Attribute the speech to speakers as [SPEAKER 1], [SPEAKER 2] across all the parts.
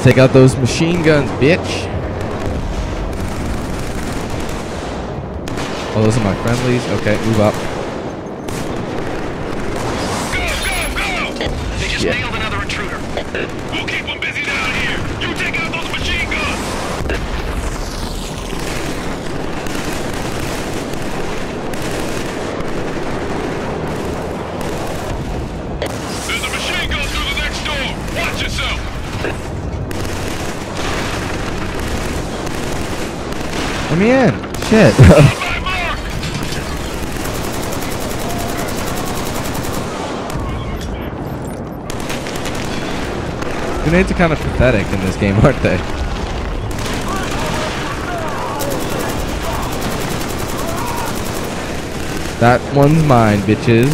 [SPEAKER 1] Let's take out those machine guns, bitch. Oh, those are my friendlies. Okay, move up.
[SPEAKER 2] Go, go, go! They just
[SPEAKER 1] Shit. Me in. Shit. Grenades are kind of pathetic in this game, aren't they? That one's mine, bitches.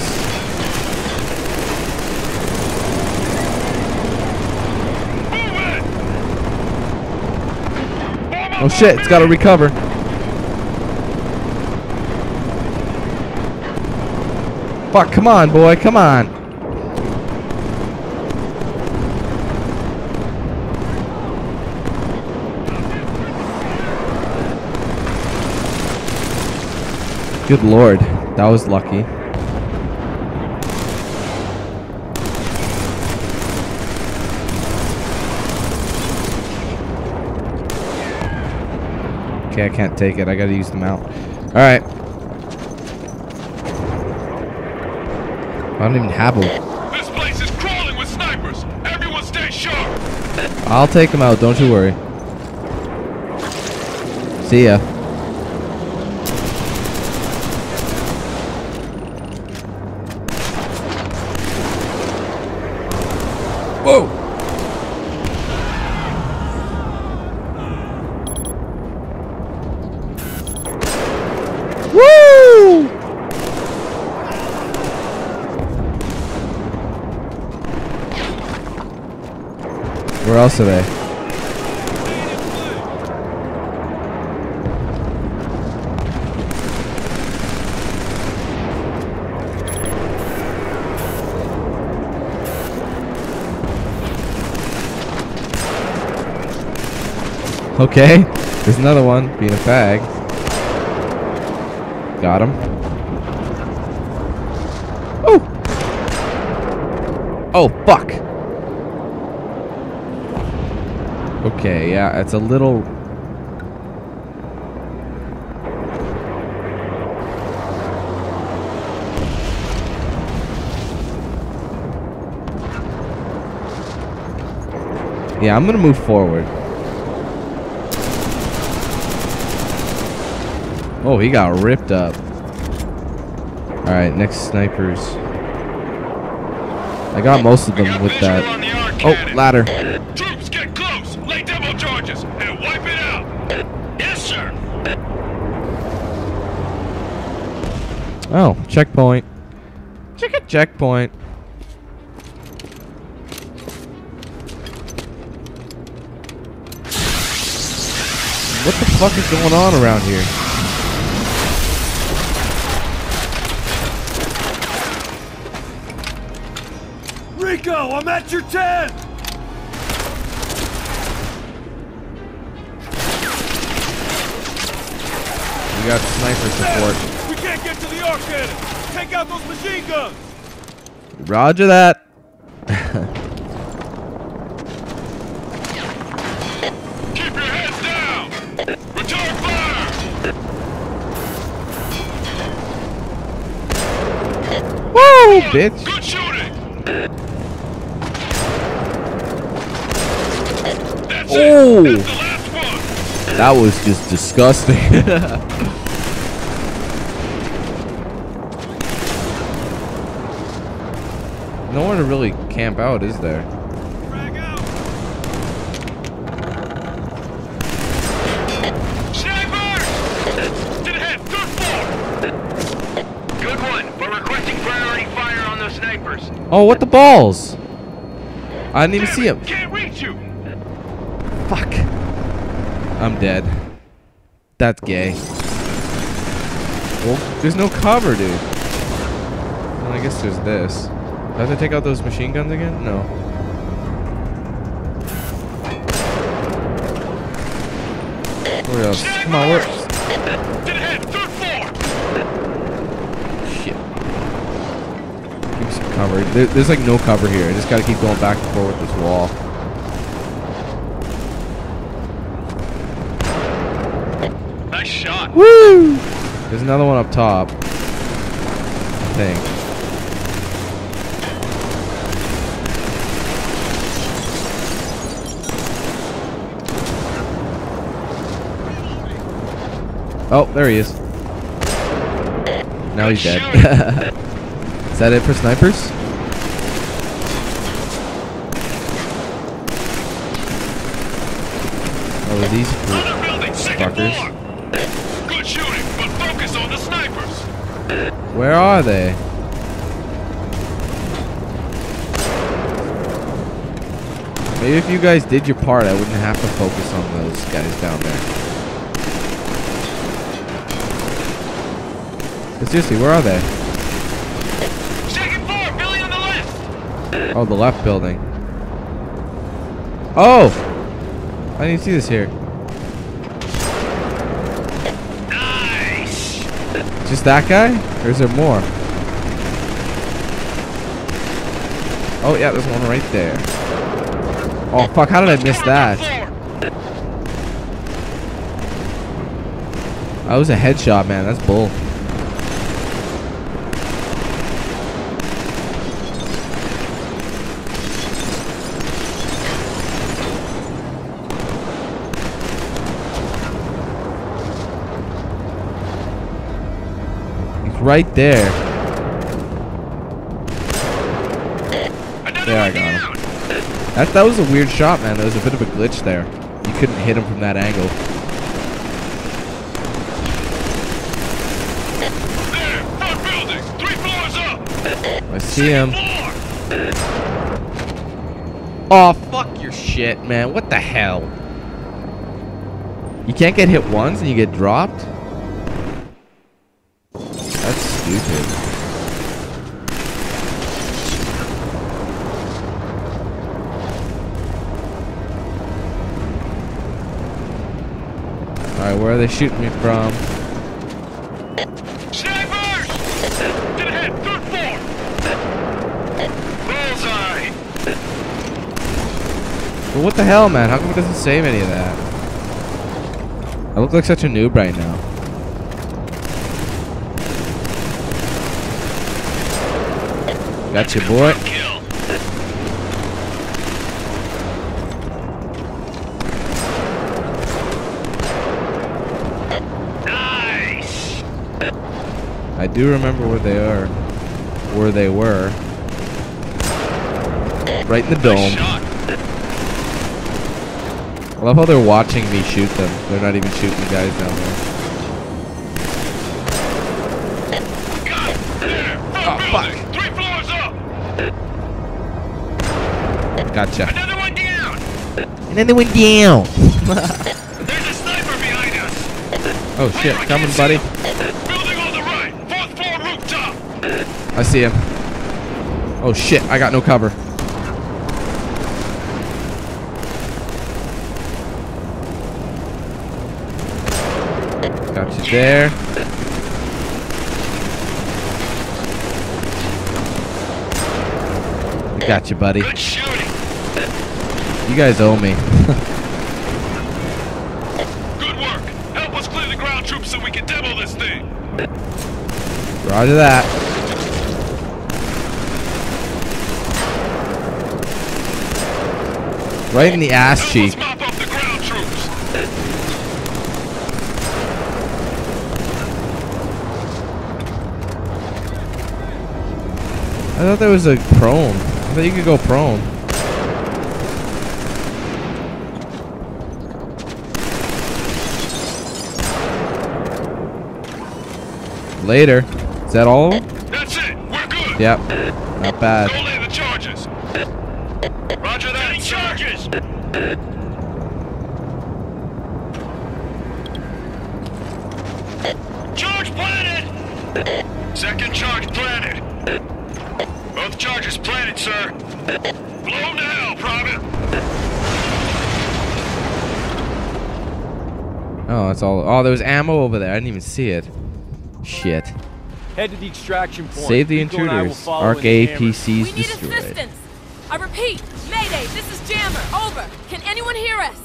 [SPEAKER 1] Oh shit, it's gotta recover. Fuck, come on, boy, come on. Good lord, that was lucky. Okay, I can't take it. I gotta use the mount. Alright. I don't even have them.
[SPEAKER 2] This place is crawling with snipers. Everyone stay sharp.
[SPEAKER 1] I'll take them out. Don't you worry. See ya. Whoa! Woo! Where else are they? Okay, there's another one being a fag. Got him. Oh! Oh, fuck! Okay, yeah, it's a little. Yeah, I'm gonna move forward. Oh, he got ripped up. Alright, next snipers. I got most of them with that.
[SPEAKER 2] on the arc
[SPEAKER 1] Oh, ladder.
[SPEAKER 2] Troops, get close. Lay demo charges and wipe it out. Yes, sir.
[SPEAKER 1] Oh, checkpoint. Check a checkpoint. What the fuck is going on around here?
[SPEAKER 2] Rico, I'm at your tent.
[SPEAKER 1] We got sniper support.
[SPEAKER 2] We can't get to the arc cannon. Take out those machine guns.
[SPEAKER 1] Roger that.
[SPEAKER 2] Keep your heads down. Return fire.
[SPEAKER 1] Woo, bitch.
[SPEAKER 2] Good shooting. That's
[SPEAKER 1] Oh.
[SPEAKER 2] it. That's the last one.
[SPEAKER 1] That was just disgusting. Nowhere to really camp out, is there?
[SPEAKER 2] Frag To the head. Good one. We're requesting priority fire on those snipers.
[SPEAKER 1] Oh, what the balls? I didn't even see him.
[SPEAKER 2] Can't reach you.
[SPEAKER 1] Fuck. I'm dead. That's gay. Well, there's no cover, dude. Well, I guess there's this. I have to take out those machine guns again? No. Where else? Come on, where?
[SPEAKER 2] Dead ahead, third floor.
[SPEAKER 1] Shit. Give me some cover. There, there's like no cover here. I just gotta keep going back and forth with this wall.
[SPEAKER 2] Nice shot.
[SPEAKER 1] Woo! There's another one up top. I think. Oh, there he is. Now he's dead. is that it for snipers? Oh, are these
[SPEAKER 2] building,
[SPEAKER 1] fuckers.
[SPEAKER 2] Good shooting, but focus on the snipers.
[SPEAKER 1] Where are they? Maybe if you guys did your part, I wouldn't have to focus on those guys down there. But seriously, where are they?
[SPEAKER 2] Second floor, building on the left.
[SPEAKER 1] Oh, the left building. Oh! I didn't see this here.
[SPEAKER 2] Nice.
[SPEAKER 1] Just that guy? Or is there more? Oh, yeah, there's one right there. Oh, fuck, how did I miss that? That was a headshot, man. That's bull. He's right there. There, I got him. That that was a weird shot, man. There was a bit of a glitch there. You couldn't hit him from that angle. I see him. Oh, fuck your shit, man. What the hell? You can't get hit once and you get dropped? Stupid. Alright, where are they shooting me from?
[SPEAKER 2] Snipers! Ahead, third floor. Bullseye.
[SPEAKER 1] Well, what the hell, man? How come it doesn't save any of that? I look like such a noob right now. Gotcha, boy.
[SPEAKER 2] Nice.
[SPEAKER 1] I do remember where they are. Where they were. Right in the dome. I love how they're watching me shoot them. They're not even shooting guys down there. Gotcha.
[SPEAKER 2] Another one down.
[SPEAKER 1] Another one down.
[SPEAKER 2] There's a sniper behind us.
[SPEAKER 1] Oh shit,
[SPEAKER 2] Where?
[SPEAKER 1] Coming, buddy.
[SPEAKER 2] Building on the right, fourth floor rooftop.
[SPEAKER 1] I see him. Oh shit, I got no cover. Got you there. I got you, buddy. You guys owe me.
[SPEAKER 2] Good work. Help us clear the ground troops so we can demo this thing.
[SPEAKER 1] Roger that. Right in the ass
[SPEAKER 2] Help
[SPEAKER 1] cheek.
[SPEAKER 2] us mop up the ground troops.
[SPEAKER 1] I thought there was a prone. I thought you could go prone. Later. Is that all?
[SPEAKER 2] That's it. We're good.
[SPEAKER 1] Yep. Not bad.
[SPEAKER 2] Go the charges. Roger that. Any charges. Charge planted. Second charge planted. Both charges planted, sir. Blow now, Private.
[SPEAKER 1] Oh, that's all. Oh, there was ammo over there. I didn't even see it. Shit.
[SPEAKER 3] Head to the extraction point.
[SPEAKER 1] Save the
[SPEAKER 3] Rico and I will
[SPEAKER 1] intruders.
[SPEAKER 3] follow
[SPEAKER 1] Arc
[SPEAKER 3] in.
[SPEAKER 1] APCs
[SPEAKER 4] We need
[SPEAKER 1] destroyed.
[SPEAKER 4] assistance. I repeat, Mayday, this is Jammer. Over. Can anyone hear us?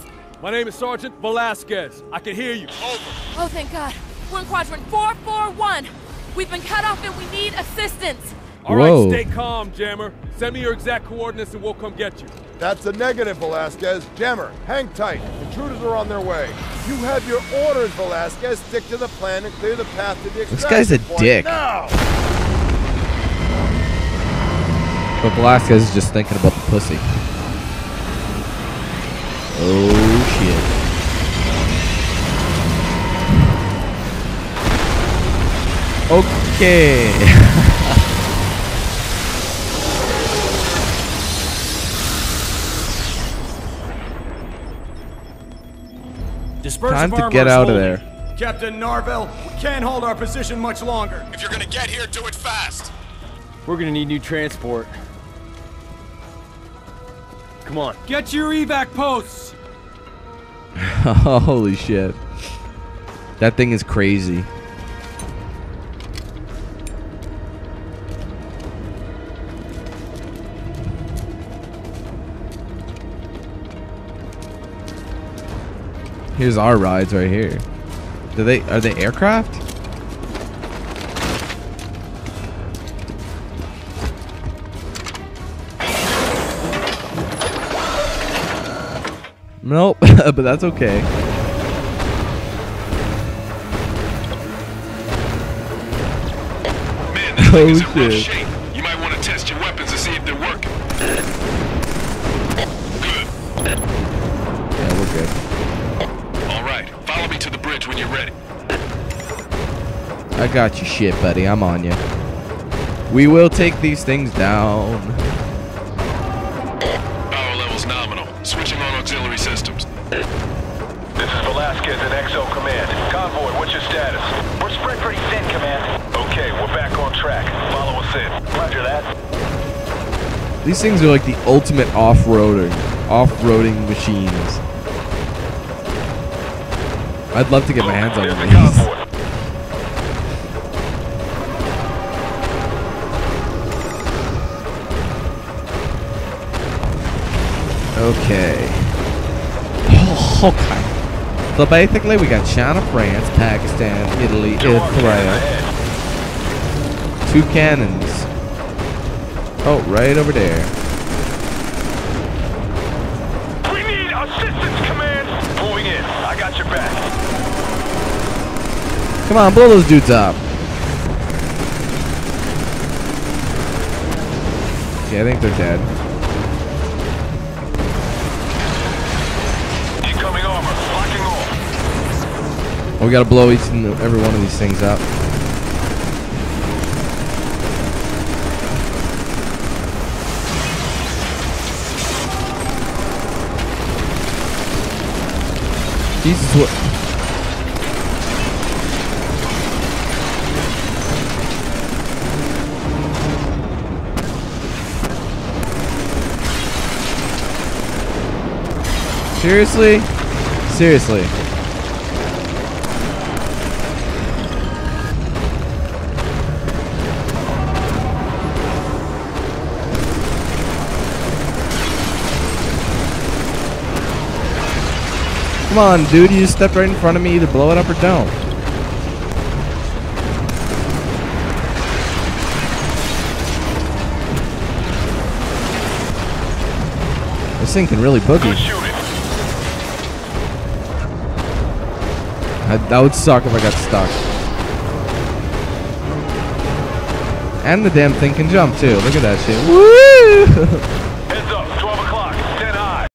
[SPEAKER 3] My name is Sergeant Velasquez. I can hear you. Over.
[SPEAKER 4] Oh, thank God. We're in quadrant 441. We've been cut off and we need assistance.
[SPEAKER 3] All right,
[SPEAKER 1] Whoa.
[SPEAKER 3] stay calm, Jammer. Send me your exact coordinates and we'll come get you.
[SPEAKER 5] That's a negative, Velasquez. Jammer, hang tight. Intruders are on their way. You have your orders, Velasquez. Stick to the plan and clear the path to the extraction This
[SPEAKER 1] guy's a
[SPEAKER 5] point
[SPEAKER 1] dick.
[SPEAKER 5] Now!
[SPEAKER 1] But Velasquez is just thinking about the pussy. Oh shit. Okay.
[SPEAKER 6] Dispersive
[SPEAKER 1] Time to get out of there.
[SPEAKER 6] Captain Narville, we can't hold our position much longer.
[SPEAKER 7] If you're gonna get here, do it fast.
[SPEAKER 3] We're gonna need new transport. Come on.
[SPEAKER 6] Get your evac posts.
[SPEAKER 1] Holy shit. That thing is crazy. Here's our rides right here. Do they are they aircraft? Nope, but that's okay.
[SPEAKER 2] Man,
[SPEAKER 1] Oh, shit. I got you shit, buddy. I'm on you. We will take these things down.
[SPEAKER 2] Power levels nominal. Switching on auxiliary systems.
[SPEAKER 7] This is Velasquez at XO Command. Convoy, what's your status? We're spread pretty thin, Command. Okay, we're back on track. Follow us in. Roger that.
[SPEAKER 1] These things are like the ultimate off-roading, off-roading machines. I'd love to get my hands on
[SPEAKER 7] Here's
[SPEAKER 1] one of these. Okay. Oh, okay. So basically, we got China, France, Pakistan, Italy,
[SPEAKER 7] Two arc
[SPEAKER 1] Israel. Two cannons. Oh, right over there.
[SPEAKER 7] We need assistance, Command. Moving in. I got your back.
[SPEAKER 1] Come on, blow those dudes up. Yeah, I think they're dead. We gotta blow each and every one of these things up. Jesus, what? Seriously? Seriously. Come on, dude. You just stepped right in front of me. Either blow it up or don't. This thing can really boogie. That, that would suck if I got stuck. And the damn thing can jump too. Look at that shit. Woo!